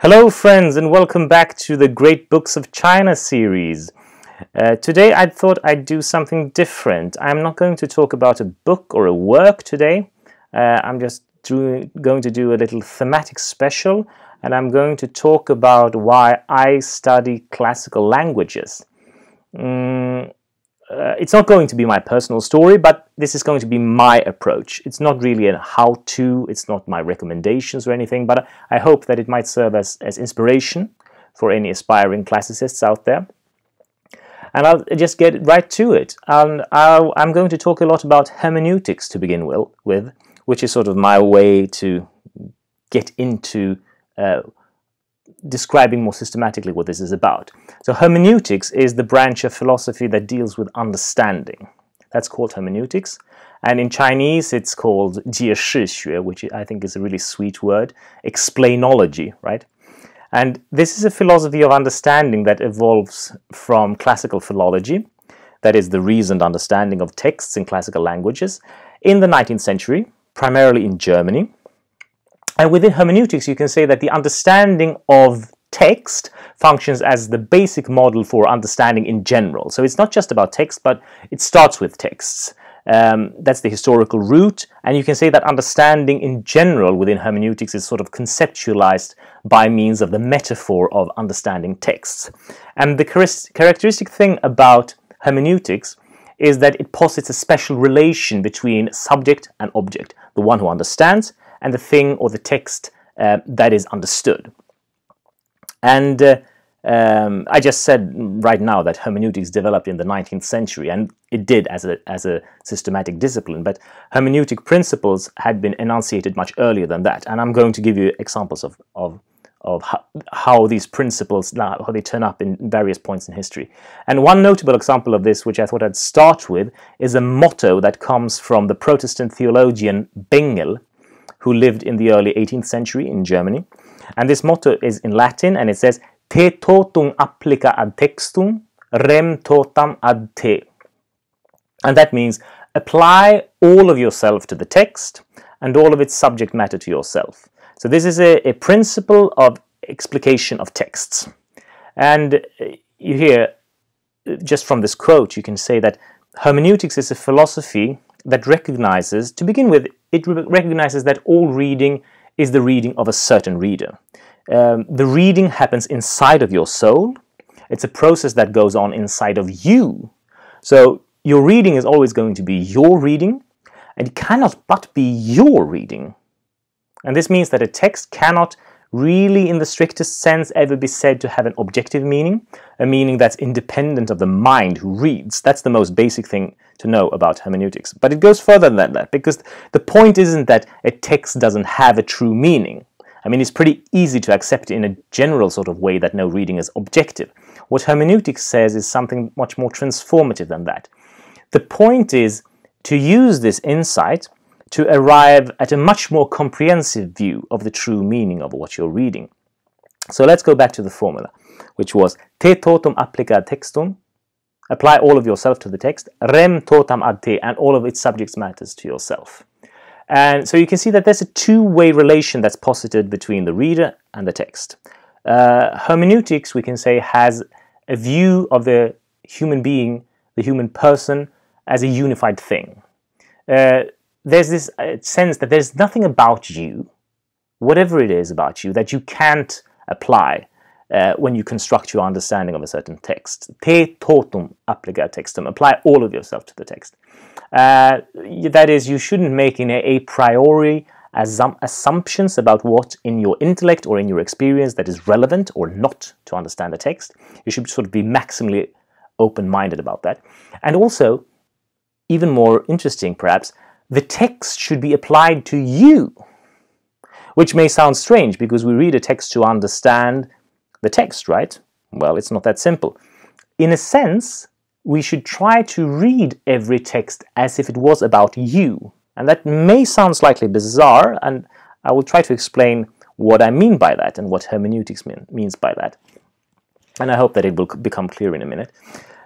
Hello, friends, and welcome back to the Great Books of China series. Uh, today, I thought I'd do something different. I'm not going to talk about a book or a work today. Uh, I'm just do, going to do a little thematic special, and I'm going to talk about why I study classical languages. Mm, uh, it's not going to be my personal story, but this is going to be my approach. It's not really a how to, it's not my recommendations or anything, but I hope that it might serve as, as inspiration for any aspiring classicists out there. And I'll just get right to it. And i am going to talk a lot about hermeneutics to begin with, which is sort of my way to get into uh, describing more systematically what this is about. So hermeneutics is the branch of philosophy that deals with understanding. That's called hermeneutics. And in Chinese, it's called jie which I think is a really sweet word, explainology, right? And this is a philosophy of understanding that evolves from classical philology, that is the reasoned understanding of texts in classical languages, in the 19th century, primarily in Germany, and within hermeneutics, you can say that the understanding of text functions as the basic model for understanding in general. So it's not just about text, but it starts with texts. Um, that's the historical root, and you can say that understanding in general within hermeneutics is sort of conceptualized by means of the metaphor of understanding texts. And the characteristic thing about hermeneutics is that it posits a special relation between subject and object, the one who understands and the thing or the text uh, that is understood. And uh, um, I just said right now that hermeneutics developed in the 19th century, and it did as a, as a systematic discipline, but hermeneutic principles had been enunciated much earlier than that. And I'm going to give you examples of, of, of how, how these principles, how they turn up in various points in history. And one notable example of this, which I thought I'd start with, is a motto that comes from the Protestant theologian Bengel, who lived in the early 18th century in Germany. And this motto is in Latin and it says, Te totum applica ad textum, rem totam ad te. And that means apply all of yourself to the text and all of its subject matter to yourself. So this is a, a principle of explication of texts. And uh, you hear, uh, just from this quote, you can say that hermeneutics is a philosophy that recognizes, to begin with, it recognizes that all reading is the reading of a certain reader. Um, the reading happens inside of your soul. It's a process that goes on inside of you. So your reading is always going to be your reading, and it cannot but be your reading. And this means that a text cannot really, in the strictest sense, ever be said to have an objective meaning, a meaning that's independent of the mind who reads. That's the most basic thing to know about hermeneutics. But it goes further than that, because the point isn't that a text doesn't have a true meaning. I mean, it's pretty easy to accept in a general sort of way that no reading is objective. What hermeneutics says is something much more transformative than that. The point is to use this insight to arrive at a much more comprehensive view of the true meaning of what you're reading. So let's go back to the formula, which was te totum applica textum, apply all of yourself to the text, rem totam ad te, and all of its subjects matters to yourself. And so you can see that there's a two-way relation that's posited between the reader and the text. Uh, hermeneutics, we can say, has a view of the human being, the human person, as a unified thing. Uh, there's this uh, sense that there's nothing about you, whatever it is about you, that you can't apply uh, when you construct your understanding of a certain text. Te totum applica textum. Apply all of yourself to the text. Uh, that is, you shouldn't make a, a priori assumptions about what in your intellect or in your experience that is relevant or not to understand the text. You should sort of be maximally open-minded about that. And also, even more interesting perhaps, the text should be applied to you. Which may sound strange because we read a text to understand the text, right? Well, it's not that simple. In a sense, we should try to read every text as if it was about you. And that may sound slightly bizarre, and I will try to explain what I mean by that and what hermeneutics mean, means by that. And I hope that it will become clear in a minute.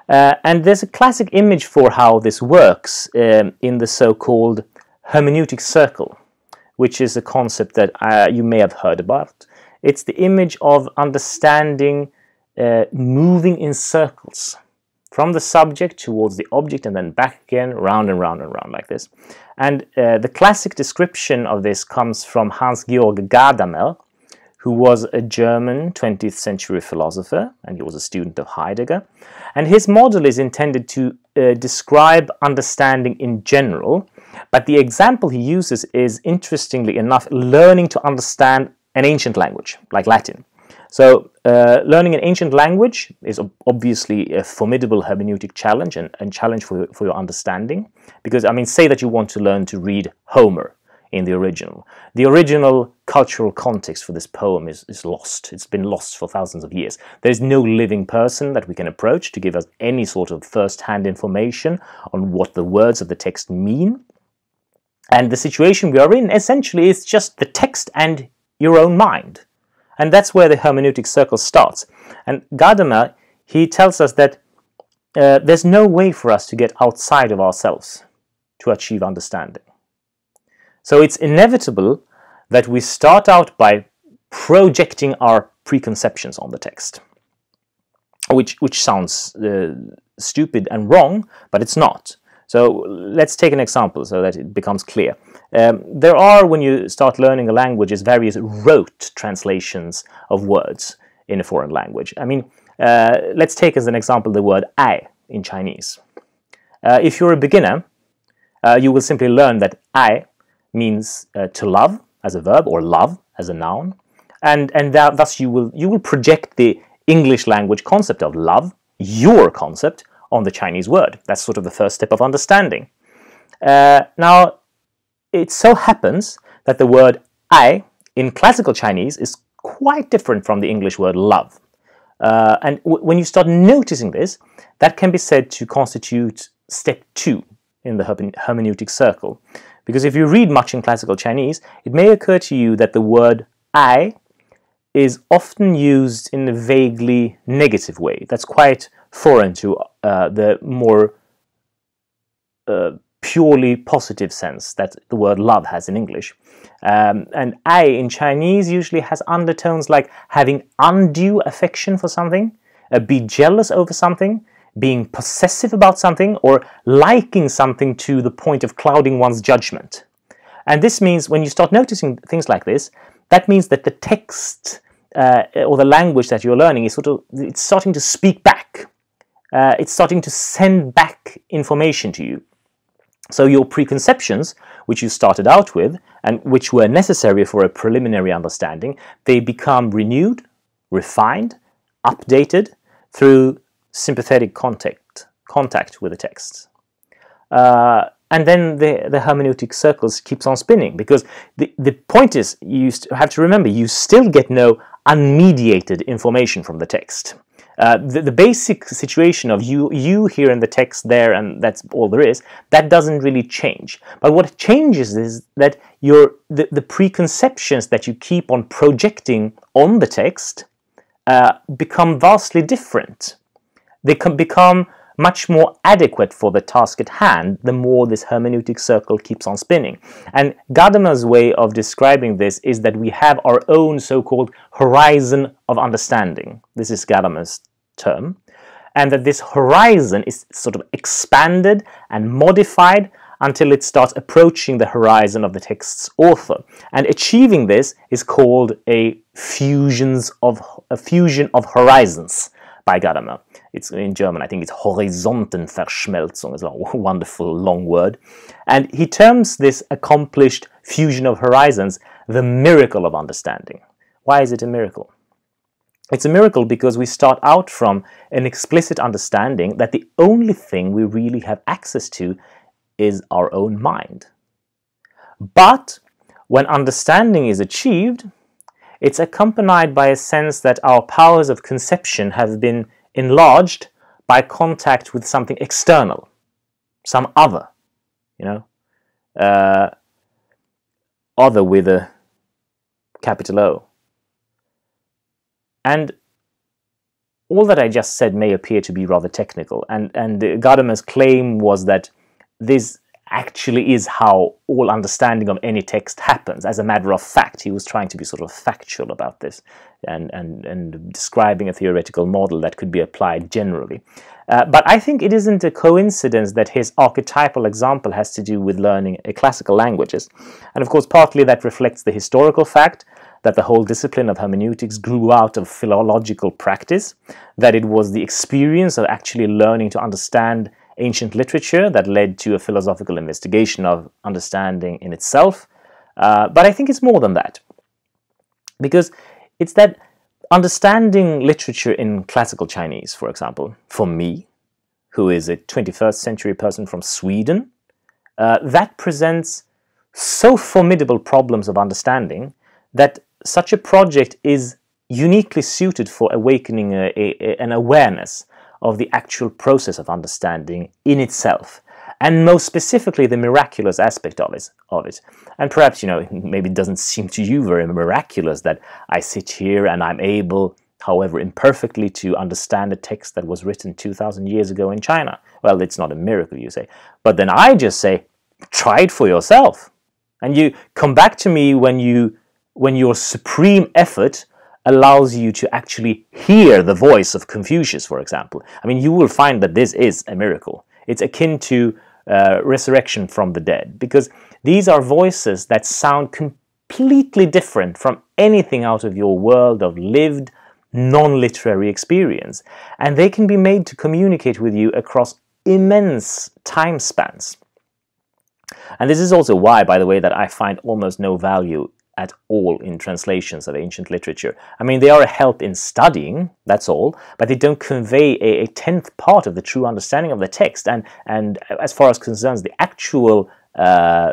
Uh, and there's a classic image for how this works um, in the so-called hermeneutic circle, which is a concept that uh, you may have heard about. it's the image of understanding uh, moving in circles from the subject towards the object and then back again, round and round and round like this. And uh, the classic description of this comes from Hans-Georg Gadamer, who was a German 20th century philosopher, and he was a student of Heidegger. And his model is intended to uh, describe understanding in general, but the example he uses is, interestingly enough, learning to understand an ancient language, like Latin. So uh, learning an ancient language is obviously a formidable hermeneutic challenge and, and challenge for, for your understanding. Because, I mean, say that you want to learn to read Homer in the original. The original cultural context for this poem is, is lost. It's been lost for thousands of years. There's no living person that we can approach to give us any sort of first-hand information on what the words of the text mean. And the situation we are in essentially is just the text and your own mind. And that's where the hermeneutic circle starts. And Gadamer, he tells us that uh, there's no way for us to get outside of ourselves to achieve understanding. So it's inevitable that we start out by projecting our preconceptions on the text, which, which sounds uh, stupid and wrong, but it's not. So let's take an example so that it becomes clear. Um, there are, when you start learning a language, is various rote translations of words in a foreign language. I mean, uh, let's take as an example the word ai in Chinese. Uh, if you're a beginner, uh, you will simply learn that "ai" means uh, to love as a verb or love as a noun, and and that, thus you will you will project the English language concept of love, your concept, on the Chinese word. That's sort of the first step of understanding. Uh, now, it so happens that the word ai in classical Chinese is quite different from the English word love. Uh, and when you start noticing this, that can be said to constitute step two in the hermeneutic circle. Because if you read much in classical Chinese, it may occur to you that the word ai is often used in a vaguely negative way. That's quite foreign to uh, the more uh, purely positive sense that the word love has in English. Um, and ai in Chinese usually has undertones like having undue affection for something, uh, be jealous over something, being possessive about something, or liking something to the point of clouding one's judgment. And this means when you start noticing things like this, that means that the text uh, or the language that you're learning is sort of it's starting to speak back uh, it's starting to send back information to you. So your preconceptions, which you started out with, and which were necessary for a preliminary understanding, they become renewed, refined, updated through sympathetic contact, contact with the text. Uh, and then the, the hermeneutic circles keeps on spinning because the, the point is you have to remember you still get no unmediated information from the text. Uh, the, the, basic situation of you, you here in the text there, and that's all there is, that doesn't really change. But what changes is that your the, the preconceptions that you keep on projecting on the text uh, become vastly different. They can become much more adequate for the task at hand the more this hermeneutic circle keeps on spinning. And Gadamer's way of describing this is that we have our own so-called horizon of understanding. This is Gadamer's term. And that this horizon is sort of expanded and modified until it starts approaching the horizon of the text's author. And achieving this is called a fusions of a fusion of horizons by Gadamer. It's in German, I think it's Horizontenverschmelzung, it's a wonderful long word. And he terms this accomplished fusion of horizons the miracle of understanding. Why is it a miracle? It's a miracle because we start out from an explicit understanding that the only thing we really have access to is our own mind. But when understanding is achieved, it's accompanied by a sense that our powers of conception have been enlarged by contact with something external, some other, you know, uh, other with a capital O. And all that I just said may appear to be rather technical, and, and Gadamer's claim was that this actually is how all understanding of any text happens. As a matter of fact, he was trying to be sort of factual about this and, and, and describing a theoretical model that could be applied generally. Uh, but I think it isn't a coincidence that his archetypal example has to do with learning classical languages. And of course, partly that reflects the historical fact that the whole discipline of hermeneutics grew out of philological practice, that it was the experience of actually learning to understand ancient literature that led to a philosophical investigation of understanding in itself. Uh, but I think it's more than that. Because it's that understanding literature in classical Chinese, for example, for me, who is a 21st century person from Sweden, uh, that presents so formidable problems of understanding that such a project is uniquely suited for awakening a, a, an awareness of the actual process of understanding in itself, and most specifically the miraculous aspect of it, of it. And perhaps, you know, maybe it doesn't seem to you very miraculous that I sit here and I'm able, however imperfectly, to understand a text that was written 2,000 years ago in China. Well, it's not a miracle, you say. But then I just say, try it for yourself. And you come back to me when you when your supreme effort allows you to actually hear the voice of Confucius, for example. I mean, you will find that this is a miracle. It's akin to uh, resurrection from the dead, because these are voices that sound completely different from anything out of your world of lived, non-literary experience. And they can be made to communicate with you across immense time spans. And this is also why, by the way, that I find almost no value at all in translations of ancient literature. I mean, they are a help in studying, that's all, but they don't convey a, a, tenth part of the true understanding of the text. And, and as far as concerns the actual uh,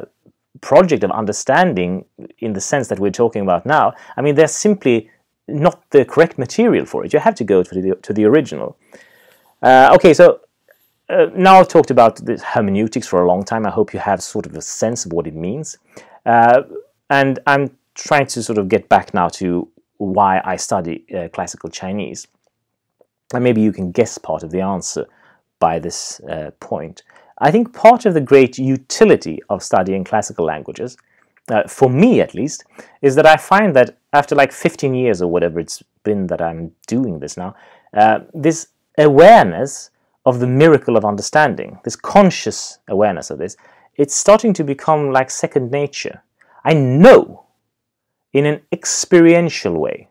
project of understanding in the sense that we're talking about now, I mean, they're simply not the correct material for it. You have to go to the, to the original. Uh, okay, so uh, now I've talked about this hermeneutics for a long time. I hope you have sort of a sense of what it means. Uh, and I'm trying to sort of get back now to why I study uh, classical Chinese. And maybe you can guess part of the answer by this uh, point. I think part of the great utility of studying classical languages, uh, for me at least, is that I find that after like 15 years or whatever it's been that I'm doing this now, uh, this awareness of the miracle of understanding, this conscious awareness of this, it's starting to become like second nature. I know in an experiential way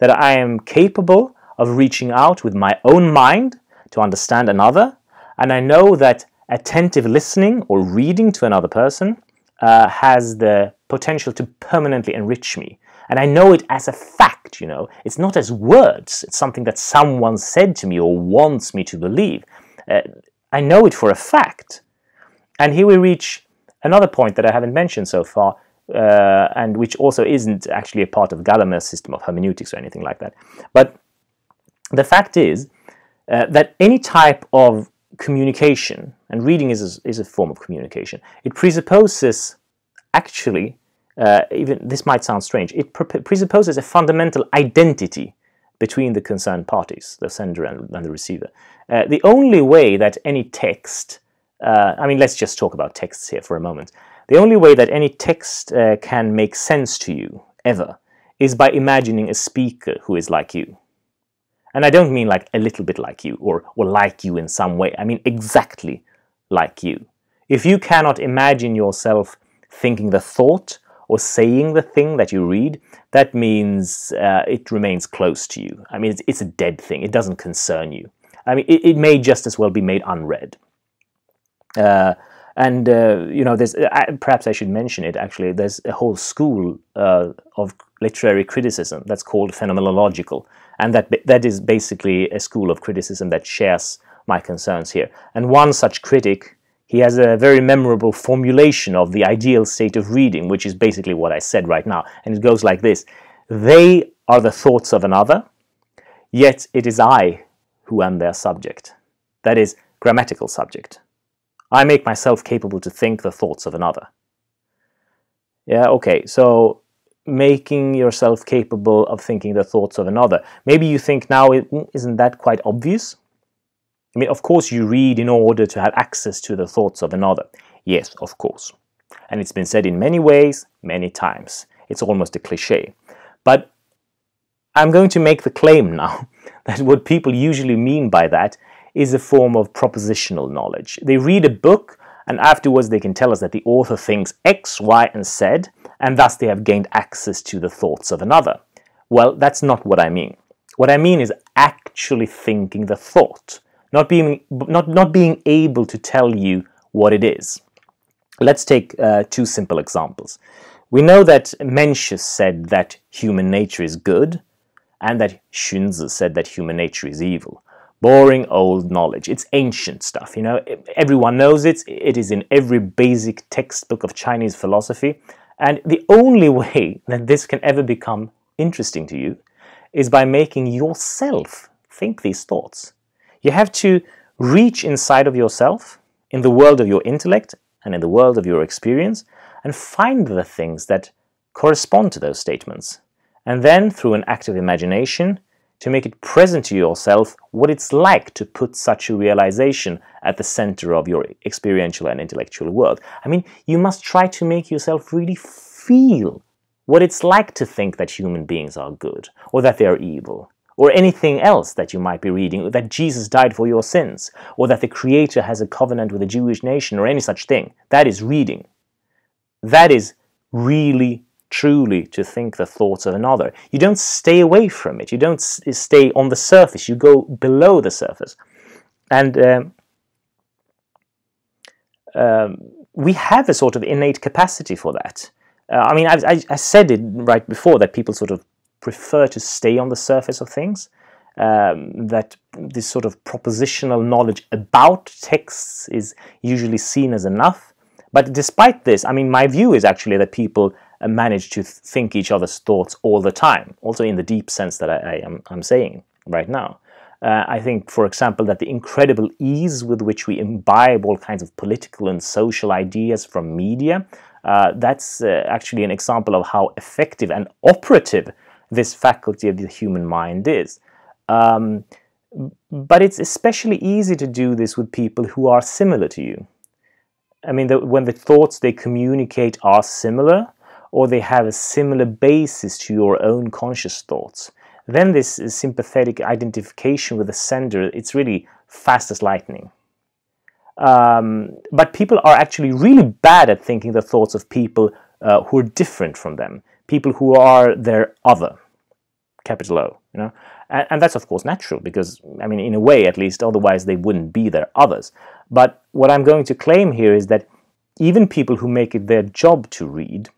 that I am capable of reaching out with my own mind to understand another, and I know that attentive listening or reading to another person uh, has the potential to permanently enrich me. And I know it as a fact, you know. It's not as words, it's something that someone said to me or wants me to believe. Uh, I know it for a fact. And here we reach another point that I haven't mentioned so far, uh, and which also isn't actually a part of Gadamer's system of hermeneutics or anything like that. But the fact is uh, that any type of communication, and reading is a, is a form of communication, it presupposes actually, uh, even this might sound strange, it pre presupposes a fundamental identity between the concerned parties, the sender and, and the receiver. Uh, the only way that any text, uh, I mean, let's just talk about texts here for a moment. The only way that any text uh, can make sense to you, ever, is by imagining a speaker who is like you. And I don't mean like a little bit like you, or, or like you in some way. I mean exactly like you. If you cannot imagine yourself thinking the thought or saying the thing that you read, that means uh, it remains close to you. I mean, it's, it's, a dead thing. It doesn't concern you. I mean, it, it may just as well be made unread. Uh, and uh, you know, there's uh, perhaps I should mention it. Actually, there's a whole school uh, of literary criticism that's called phenomenological, and that that is basically a school of criticism that shares my concerns here. And one such critic, he has a very memorable formulation of the ideal state of reading, which is basically what I said right now, and it goes like this: They are the thoughts of another, yet it is I who am their subject. That is grammatical subject. I make myself capable to think the thoughts of another. Yeah, okay, so making yourself capable of thinking the thoughts of another. Maybe you think now, mm, isn't that quite obvious? I mean, of course you read in order to have access to the thoughts of another. Yes, of course. And it's been said in many ways, many times. It's almost a cliche. But I'm going to make the claim now that what people usually mean by that is a form of propositional knowledge. They read a book and afterwards they can tell us that the author thinks X, Y, and Z, and thus they have gained access to the thoughts of another. Well, that's not what I mean. What I mean is actually thinking the thought, not being, not, not being able to tell you what it is. Let's take uh, two simple examples. We know that Mencius said that human nature is good, and that Xunzi said that human nature is evil. Boring old knowledge. It's ancient stuff, you know. Everyone knows it. It is in every basic textbook of Chinese philosophy. And the only way that this can ever become interesting to you is by making yourself think these thoughts. You have to reach inside of yourself, in the world of your intellect and in the world of your experience, and find the things that correspond to those statements and then through an active imagination to make it present to yourself what it's like to put such a realization at the center of your experiential and intellectual world. I mean, you must try to make yourself really feel what it's like to think that human beings are good, or that they are evil, or anything else that you might be reading, that Jesus died for your sins, or that the Creator has a covenant with the Jewish nation, or any such thing. That is reading. That is really truly to think the thoughts of another. You don't stay away from it. You don't stay on the surface. You go below the surface. And um, um, we have a sort of innate capacity for that. Uh, I mean, I, I, I, said it right before that people sort of prefer to stay on the surface of things. Um, that this sort of propositional knowledge about texts is usually seen as enough. But despite this, I mean, my view is actually that people manage to think each other's thoughts all the time, also in the deep sense that I, I am I'm saying right now. Uh, I think, for example, that the incredible ease with which we imbibe all kinds of political and social ideas from media, uh, that's uh, actually an example of how effective and operative this faculty of the human mind is. Um, but it's especially easy to do this with people who are similar to you. I mean, the, when the thoughts they communicate are similar, or they have a similar basis to your own conscious thoughts, then this sympathetic identification with the sender, it's really fast as lightning. Um, but people are actually really bad at thinking the thoughts of people uh, who are different from them, people who are their other, capital O, you know. And, and that's of course natural because, I mean, in a way at least, otherwise they wouldn't be their others. But what I'm going to claim here is that even people who make it their job to read,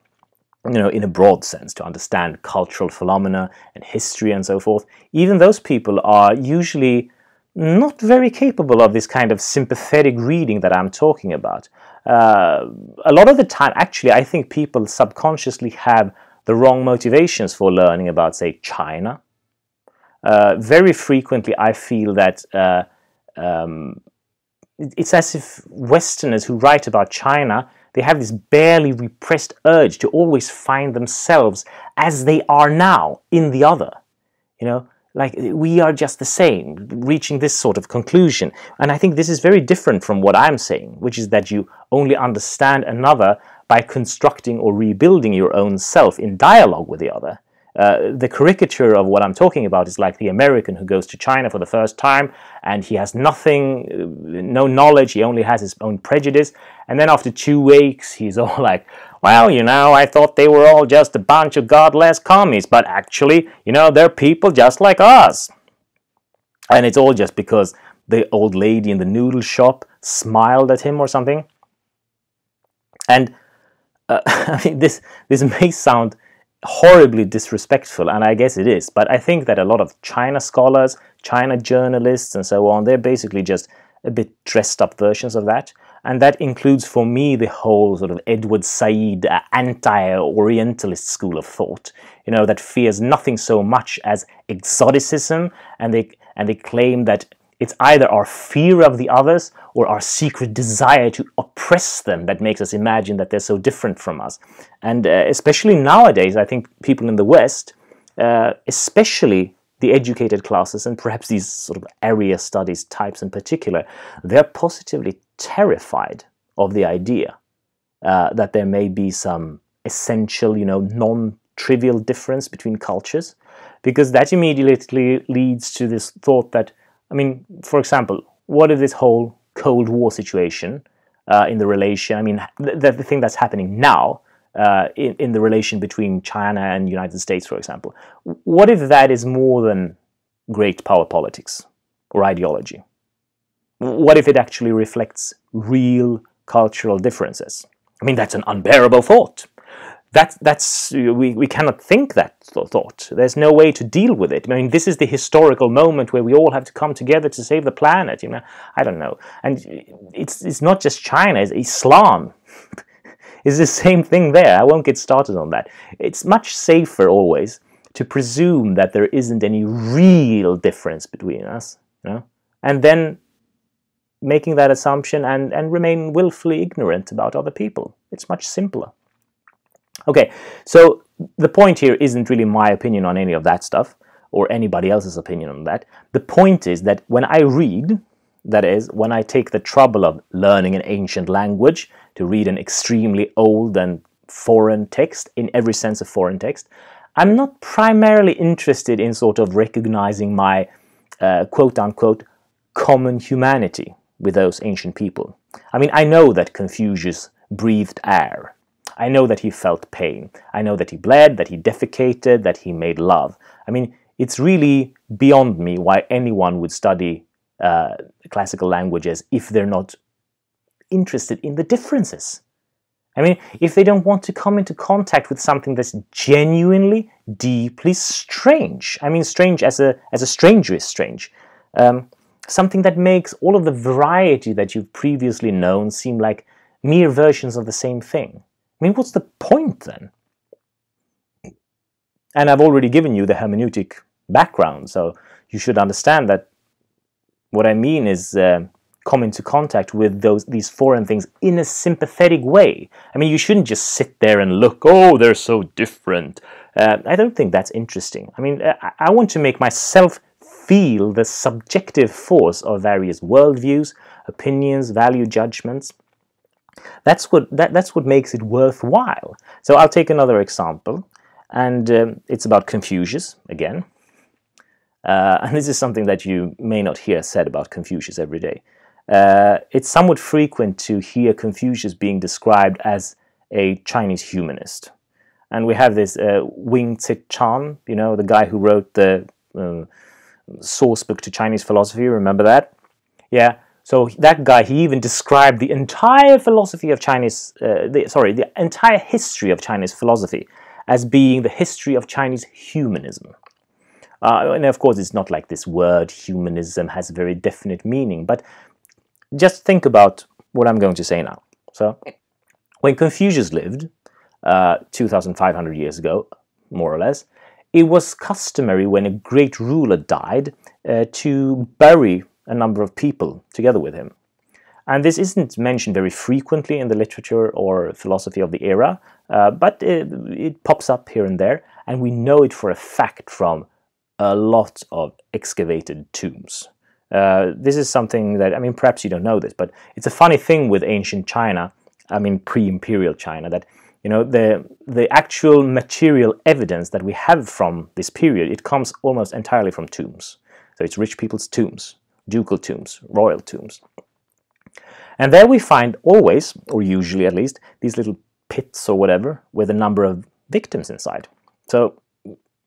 you know, in a broad sense, to understand cultural phenomena and history and so forth, even those people are usually not very capable of this kind of sympathetic reading that I'm talking about. Uh, a lot of the time, actually, I think people subconsciously have the wrong motivations for learning about, say, China. Uh, very frequently, I feel that uh, um, it's as if Westerners who write about China they have this barely repressed urge to always find themselves as they are now in the other. You know, like we are just the same, reaching this sort of conclusion. And I think this is very different from what I'm saying, which is that you only understand another by constructing or rebuilding your own self in dialogue with the other. Uh, the caricature of what I'm talking about is like the American who goes to China for the first time and he has nothing, uh, no knowledge, he only has his own prejudice. And then after two weeks, he's all like, well, you know, I thought they were all just a bunch of godless commies, but actually, you know, they're people just like us. And it's all just because the old lady in the noodle shop smiled at him or something. And uh, I mean, this, this may sound horribly disrespectful, and I guess it is. But I think that a lot of China scholars, China journalists, and so on, they're basically just a bit dressed up versions of that. And that includes for me the whole sort of Edward Said uh, anti-Orientalist school of thought, you know, that fears nothing so much as exoticism, and they and they claim that it's either our fear of the others or our secret desire to oppress them that makes us imagine that they're so different from us. And uh, especially nowadays, I think people in the West, uh, especially the educated classes and perhaps these sort of area studies types in particular, they're positively terrified of the idea uh, that there may be some essential, you know, non-trivial difference between cultures, because that immediately leads to this thought that, I mean, for example, what if this whole Cold War situation uh, in the relation, I mean, the, the thing that's happening now uh, in, in the relation between China and United States, for example, what if that is more than great power politics or ideology? What if it actually reflects real cultural differences? I mean, that's an unbearable thought. That, that's we, we cannot think that thought. There's no way to deal with it. I mean, this is the historical moment where we all have to come together to save the planet. You know, I don't know. And it's it's not just China. It's Islam. it's the same thing there. I won't get started on that. It's much safer always to presume that there isn't any real difference between us. You know, and then making that assumption and, and remain willfully ignorant about other people. It's much simpler. Okay, so the point here isn't really my opinion on any of that stuff or anybody else's opinion on that. The point is that when I read, that is, when I take the trouble of learning an ancient language to read an extremely old and foreign text, in every sense of foreign text, I'm not primarily interested in sort of recognizing my uh, quote unquote common humanity with those ancient people. I mean, I know that Confucius breathed air. I know that he felt pain. I know that he bled, that he defecated, that he made love. I mean, it's really beyond me why anyone would study uh, classical languages if they're not interested in the differences. I mean, if they don't want to come into contact with something that's genuinely, deeply strange. I mean, strange as a as a stranger is strange. Um, something that makes all of the variety that you've previously known seem like mere versions of the same thing. Mean, what's the point then? And I've already given you the hermeneutic background, so you should understand that what I mean is uh, come into contact with those these foreign things in a sympathetic way. I mean, you shouldn't just sit there and look, oh, they're so different. Uh, I don't think that's interesting. I mean, I, I want to make myself feel the subjective force of various worldviews, opinions, value judgments. That's what, that, that's what makes it worthwhile. So I'll take another example, and um, it's about Confucius again. Uh, and this is something that you may not hear said about Confucius every day. Uh, it's somewhat frequent to hear Confucius being described as a Chinese humanist. And we have this uh, Wing Tsit Chan, you know, the guy who wrote the uh, source book to Chinese philosophy. Remember that? Yeah. So that guy, he even described the entire philosophy of Chinese, uh, the, sorry, the entire history of Chinese philosophy as being the history of Chinese humanism. Uh, and of course, it's not like this word humanism has a very definite meaning, but just think about what I'm going to say now. So, when Confucius lived, uh, 2,500 years ago, more or less, it was customary when a great ruler died uh, to bury a number of people together with him. And this isn't mentioned very frequently in the literature or philosophy of the era, uh, but it, it, pops up here and there, and we know it for a fact from a lot of excavated tombs. Uh, this is something that, I mean, perhaps you don't know this, but it's a funny thing with ancient China, I mean, pre imperial China, that you know the the actual material evidence that we have from this period it comes almost entirely from tombs so it's rich people's tombs ducal tombs royal tombs and there we find always or usually at least these little pits or whatever with a number of victims inside so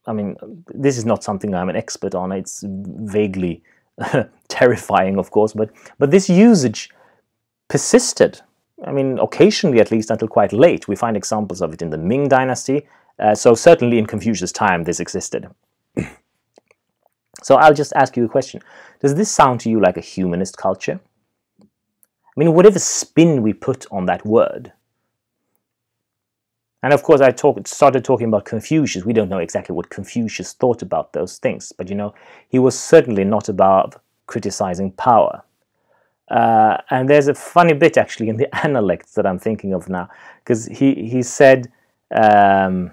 i mean this is not something i'm an expert on it's vaguely terrifying of course but but this usage persisted I mean, occasionally at least until quite late. We find examples of it in the Ming Dynasty, uh, so certainly in Confucius' time this existed. so I'll just ask you a question. Does this sound to you like a humanist culture? I mean, whatever spin we put on that word. And of course, I talk, started talking about Confucius. We don't know exactly what Confucius thought about those things, but you know, he was certainly not above criticizing power. Uh, and there's a funny bit actually in the Analects that I'm thinking of now, because he he said um,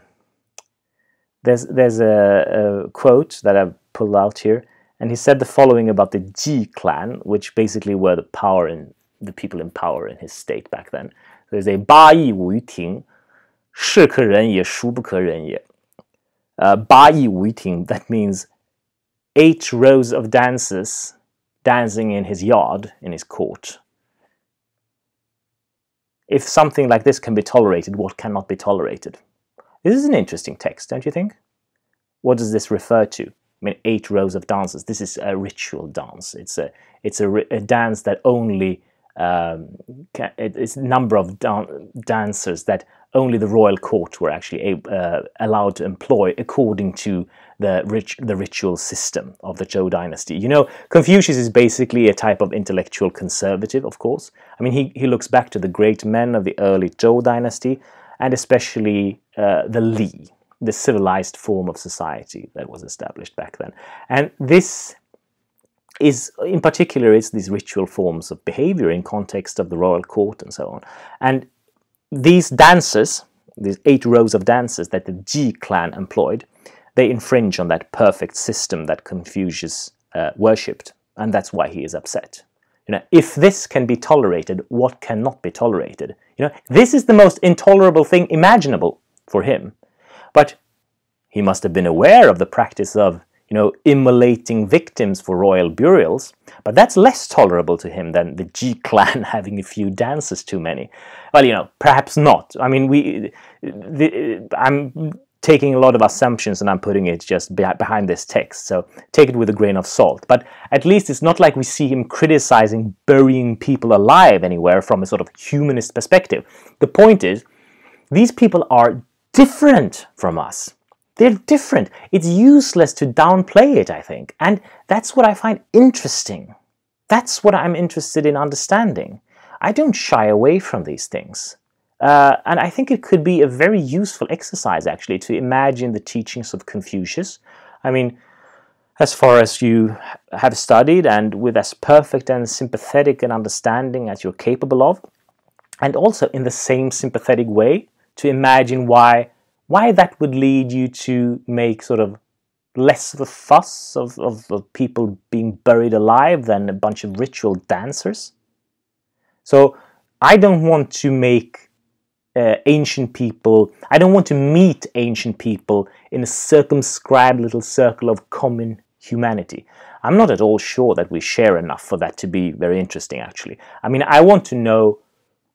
there's there's a, a, quote that I've pulled out here, and he said the following about the Ji clan, which basically were the power in the people in power in his state back then. There's a Ba Yi Wu Ting, Shi Ke Ren Ye, Shu Bu Ke Ren Ye. Ba Yi Wu Ting, that means eight rows of dancers dancing in his yard, in his court. If something like this can be tolerated, what cannot be tolerated? This is an interesting text, don't you think? What does this refer to? Mean, eight rows of dancers. This is a ritual dance. It's a it's a, a dance that only um, it's a number of dan dancers that only the royal court were actually uh, allowed to employ according to the rich, the ritual system of the Zhou dynasty. You know, Confucius is basically a type of intellectual conservative, of course. I mean, he, he looks back to the great men of the early Zhou dynasty and especially uh, the Li, the civilized form of society that was established back then. And this is, in particular, is these ritual forms of behavior in context of the royal court and so on. And these dancers, these eight rows of dancers that the Ji clan employed, they infringe on that perfect system that Confucius uh, worshipped, and that's why he is upset. You know, if this can be tolerated, what cannot be tolerated? You know, this is the most intolerable thing imaginable for him. But he must have been aware of the practice of, you know, immolating victims for royal burials, but that's less tolerable to him than the Ji clan having a few dances too many. Well, you know, perhaps not. I mean, we, the, I'm taking a lot of assumptions and I'm putting it just behind this text. So take it with a grain of salt. But at least it's not like we see him criticizing burying people alive anywhere from a sort of humanist perspective. The point is, these people are different from us. They're different. It's useless to downplay it, I think. And that's what I find interesting. That's what I'm interested in understanding. I don't shy away from these things. Uh, and I think it could be a very useful exercise, actually, to imagine the teachings of Confucius. I mean, as far as you have studied and with as perfect and sympathetic an understanding as you're capable of, and also in the same sympathetic way to imagine why why that would lead you to make sort of less of a fuss of, of, of people being buried alive than a bunch of ritual dancers. So I don't want to make uh, ancient people. I don't want to meet ancient people in a circumscribed little circle of common humanity. I'm not at all sure that we share enough for that to be very interesting, actually. I mean, I want to know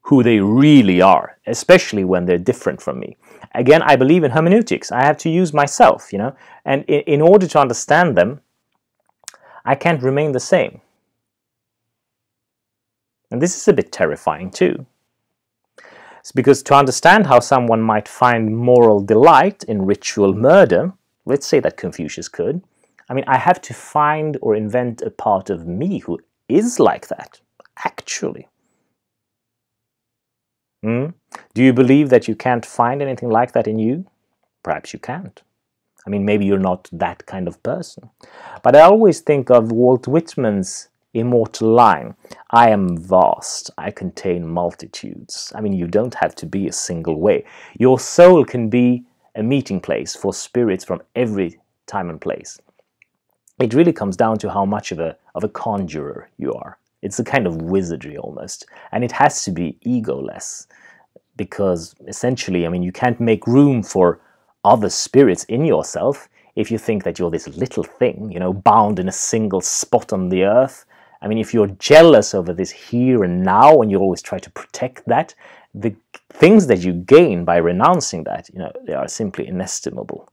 who they really are, especially when they're different from me. Again, I believe in hermeneutics. I have to use myself, you know, and in, in order to understand them, I can't remain the same. And this is a bit terrifying too. It's because to understand how someone might find moral delight in ritual murder, let's say that Confucius could, I mean, I have to find or invent a part of me who is like that, actually. Hmm? Do you believe that you can't find anything like that in you? Perhaps you can't. I mean, maybe you're not that kind of person. But I always think of Walt Whitman's immortal line I am vast, I contain multitudes. I mean, you don't have to be a single way. Your soul can be a meeting place for spirits from every time and place. It really comes down to how much of a, of a conjurer you are. It's a kind of wizardry almost, and it has to be egoless because essentially, I mean, you can't make room for other spirits in yourself if you think that you're this little thing, you know, bound in a single spot on the earth I mean, if you're jealous over this here and now and you always try to protect that, the things that you gain by renouncing that, you know, they are simply inestimable.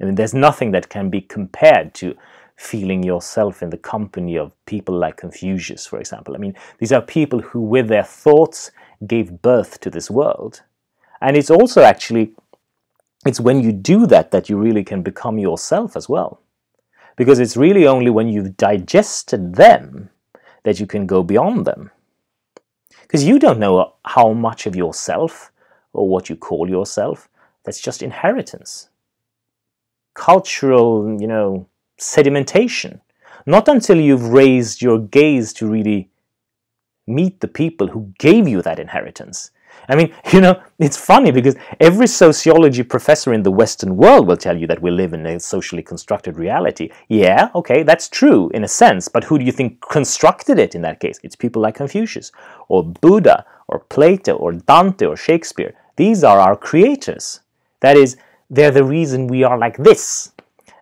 I mean, there's nothing that can be compared to feeling yourself in the company of people like Confucius, for example. I mean, these are people who, with their thoughts, gave birth to this world. And it's also actually, it's when you do that that you really can become yourself as well. Because it's really only when you've digested them that you can go beyond them. Because you don't know how much of yourself, or what you call yourself, that's just inheritance. Cultural, you know, sedimentation. Not until you've raised your gaze to really meet the people who gave you that inheritance I mean, you know, it's funny because every sociology professor in the Western world will tell you that we live in a socially constructed reality. Yeah, okay, that's true in a sense, but who do you think constructed it in that case? It's people like Confucius, or Buddha, or Plato or Dante or Shakespeare. These are our creators. That is, they're the reason we are like this,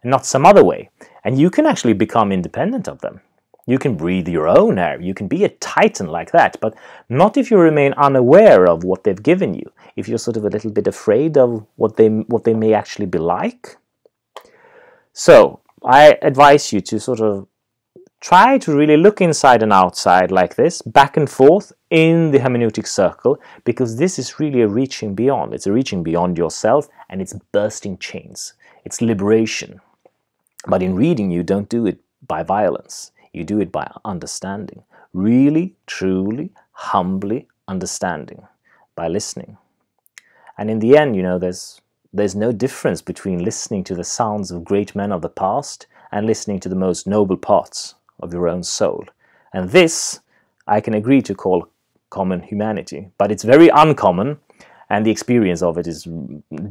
and not some other way. And you can actually become independent of them. You can breathe your own air. You can be a titan like that, but not if you remain unaware of what they've given you. If you're sort of a little bit afraid of what they what they may actually be like. So I advise you to sort of try to really look inside and outside like this, back and forth in the hermeneutic circle, because this is really a reaching beyond. It's a reaching beyond yourself and it's bursting chains. It's liberation. But in reading, you don't do it by violence. You do it by understanding. Really, truly, humbly understanding by listening. And in the end, you know, there's there's no difference between listening to the sounds of great men of the past and listening to the most noble parts of your own soul. And this I can agree to call common humanity, but it's very uncommon and the experience of it is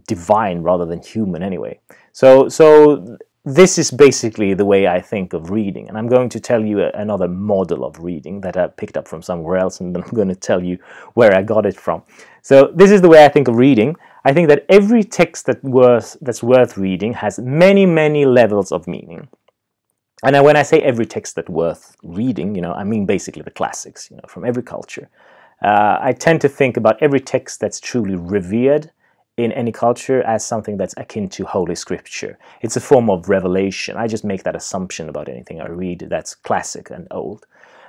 divine rather than human anyway. So, so this is basically the way I think of reading, and I'm going to tell you a, another model of reading that I picked up from somewhere else, and then I'm going to tell you where I got it from. So this is the way I think of reading. I think that every text that worth, that's worth reading has many, many levels of meaning. And when I say every text that's worth reading, you know, I mean basically the classics, you know, from every culture. Uh, I tend to think about every text that's truly revered in any culture as something that's akin to Holy Scripture. It's a form of revelation. I just make that assumption about anything I read that's classic and old.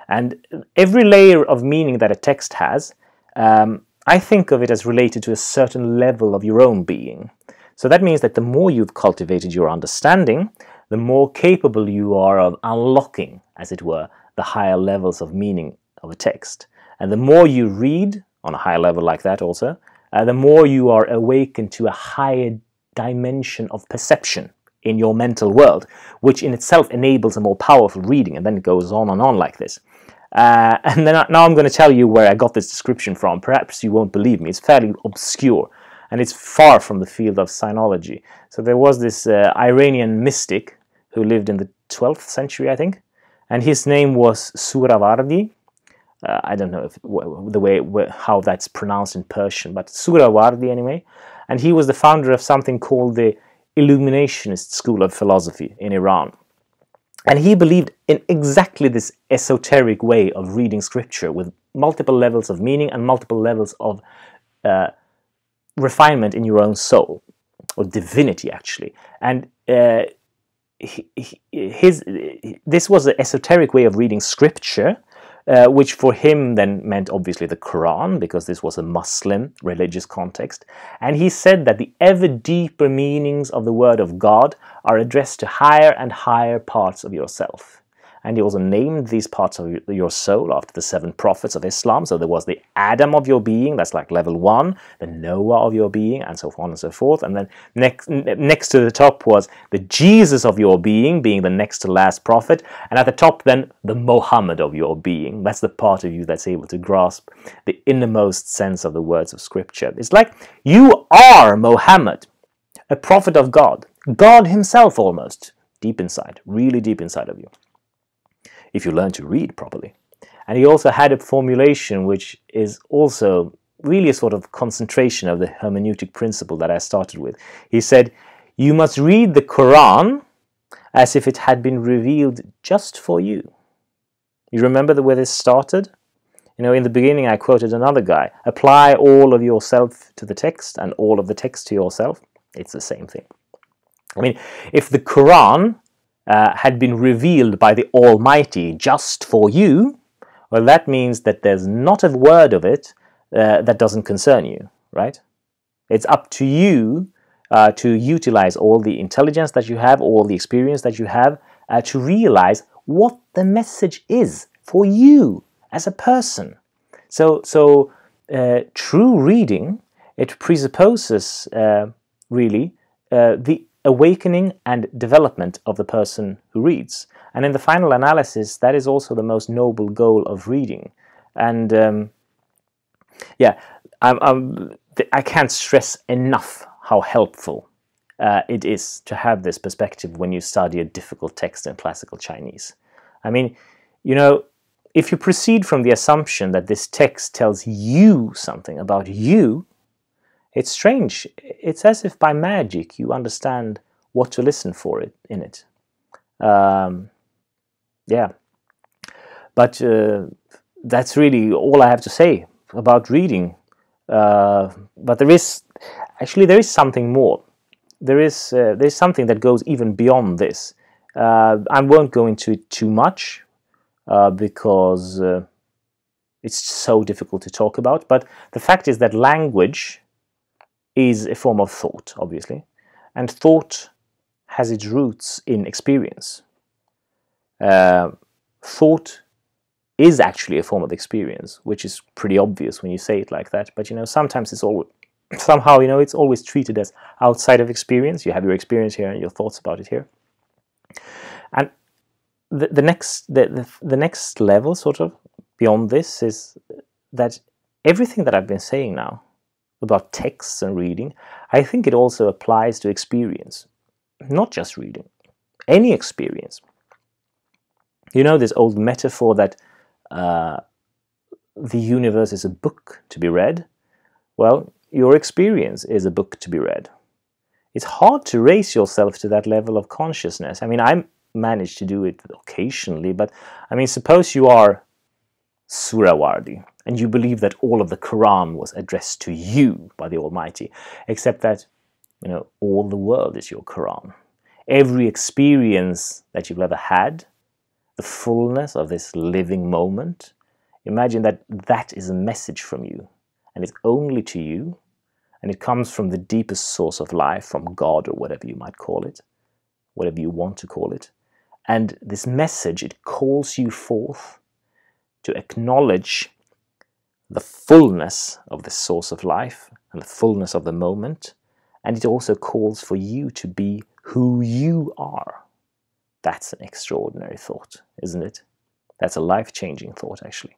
And every layer of meaning that a text has, um, I think of it as related to a certain level of your own being. So that means that the more you've cultivated your understanding, the more capable you are of unlocking, as it were, the higher levels of meaning of a text. And the more you read on a higher level like that also, uh, the more you are awakened to a higher dimension of perception in your mental world, which in itself enables a more powerful reading, and then it goes on and on like this. Uh, and then now I'm going to tell you where I got this description from. Perhaps you won't believe me. It's fairly obscure, and it's far from the field of sinology. So there was this uh, Iranian mystic who lived in the 12th century, I think, and his name was Suravardi. Uh, I don't know if the way how that's pronounced in Persian, but Suhrawardi anyway. And he was the founder of something called the Illuminationist school of philosophy in Iran. And he believed in exactly this esoteric way of reading scripture with multiple levels of meaning and multiple levels of uh, refinement in your own soul, or divinity actually. And uh, his, this was an esoteric way of reading scripture uh, which for him then meant obviously the Quran, because this was a Muslim religious context. And he said that the ever deeper meanings of the Word of God are addressed to higher and higher parts of yourself and he also named these parts of your soul after the seven prophets of Islam. So there was the Adam of your being, that's like level one, the Noah of your being, and so on and so forth. And then next, next to the top was the Jesus of your being, being the next to last prophet. And at the top, then, the Mohammed of your being. That's the part of you that's able to grasp the innermost sense of the words of Scripture. It's like you are Mohammed, a prophet of God, God Himself almost, deep inside, really deep inside of you if you learn to read properly. And he also had a formulation which is also really a sort of concentration of the hermeneutic principle that I started with. He said, You must read the Quran as if it had been revealed just for you. You remember the way this started? You know, in the beginning I quoted another guy apply all of yourself to the text and all of the text to yourself. It's the same thing. I mean, if the Quran uh, had been revealed by the Almighty just for you, well, that means that there's not a word of it uh, that doesn't concern you, right? It's up to you uh, to utilize all the intelligence that you have, all the experience that you have, uh, to realize what the message is for you as a person. So, so uh, true reading it presupposes uh, really the awakening and development of the person who reads. And in the final analysis, that is also the most noble goal of reading. And um, yeah, I'm, I'm, I can not stress enough how helpful uh, it is to have this perspective when you study a difficult text in classical Chinese. I mean, you know, if you proceed from the assumption that this text tells you something about you, it's strange. It's as if by magic you understand what to listen for it in it. Um, yeah, but uh, that's really all I have to say about reading. Uh, but there is actually there is something more. There is uh, there is something that goes even beyond this. Uh, I won't go into it too much uh, because uh, it's so difficult to talk about. But the fact is that language is a form of thought, obviously, and thought has its roots in experience. Uh, thought is actually a form of experience, which is pretty obvious when you say it like that. But you know, sometimes it's all somehow you know it's always treated as outside of experience. You have your experience here and your thoughts about it here. And the, the next the, the, the next level, sort of beyond this, is that everything that I've been saying now about texts and reading, I think it also applies to experience, not just reading, any experience. You know this old metaphor that uh, the universe is a book to be read? Well, your experience is a book to be read. It's hard to raise yourself to that level of consciousness. I mean, I manage to do it occasionally, but I mean, suppose you are Suhrawardi and you believe that all of the Quran was addressed to you by the Almighty, except that, you know, all the world is your Quran. Every experience that you've ever had the fullness of this living moment, imagine that that is a message from you, and it's only to you, and it comes from the deepest source of life, from God or whatever you might call it, whatever you want to call it. And this message, it calls you forth to acknowledge the fullness of the source of life and the fullness of the moment. And it also calls for you to be who you are. That's an extraordinary thought, isn't it? That's a life-changing thought, actually.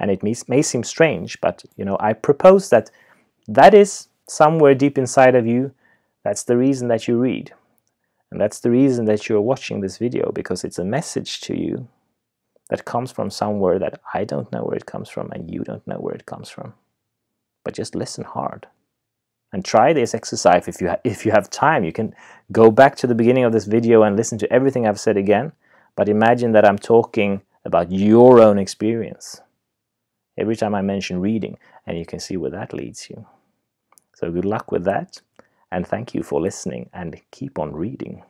And it may, may seem strange, but you know, I propose that that is somewhere deep inside of you. That's the reason that you read. And that's the reason that you're watching this video, because it's a message to you that comes from somewhere that I don't know where it comes from and you don't know where it comes from. But just listen hard and try this exercise. If you if you have time you can go back to the beginning of this video and listen to everything I've said again. But imagine that I'm talking about your own experience. Every time I mention reading and you can see where that leads you. So good luck with that and thank you for listening and keep on reading